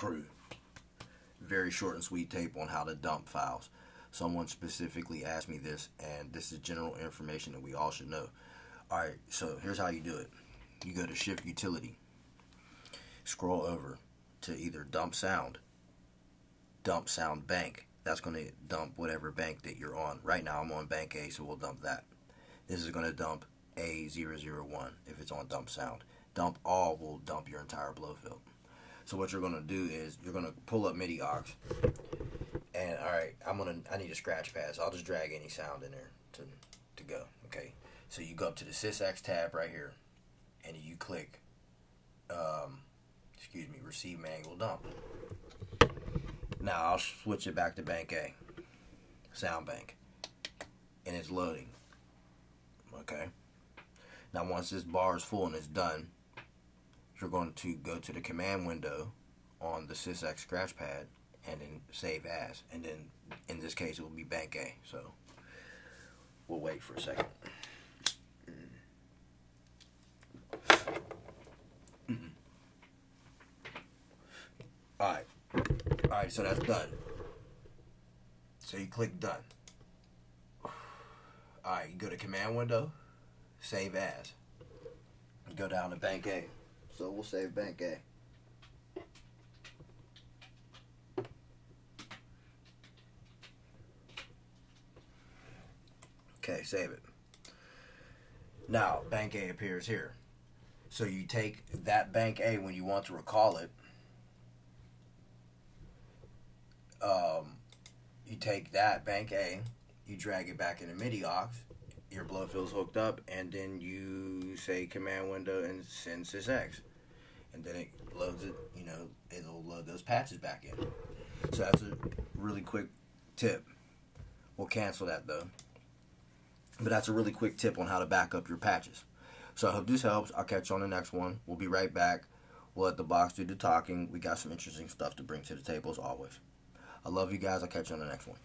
crew. Very short and sweet tape on how to dump files. Someone specifically asked me this, and this is general information that we all should know. Alright, so here's how you do it. You go to Shift Utility, scroll over to either Dump Sound, Dump Sound Bank. That's going to dump whatever bank that you're on. Right now I'm on Bank A, so we'll dump that. This is going to dump A001 if it's on Dump Sound. Dump All will dump your entire Blofeld. So what you're to do is you're to pull up MIDI-OX. And all right, I'm to I need a scratch pad, so I'll just drag any sound in there to to go, okay? So you go up to the SysEx tab right here and you click um, excuse me, receive manual dump. Now I'll switch it back to bank A, sound bank, and it's loading. Okay. Now once this bar is full and it's done, you're going to go to the command window on the SysEx scratch pad and then save as, and then in this case it will be bank A. So we'll wait for a second. Mm-hmm. Alright. Alright, so that's done. So you click done. Alright, you go to command window, save as. Go down to bank A. So we'll save bank A. Okay, save it. Now, bank A appears here. So you take that bank A when you want to recall it. Um, you take that bank A, you drag it back into MIDI-OX, your Blofeld's hooked up, and then you say command window and send sysex. And then it loads it, you know, it'll load those patches back in. So that's a really quick tip. We'll cancel that though. But that's a really quick tip on how to back up your patches. So I hope this helps. I'll catch you on the next one. We'll be right back. We'll let the box do the talking. We got some interesting stuff to bring to the table as always. I love you guys. I'll catch you on the next one.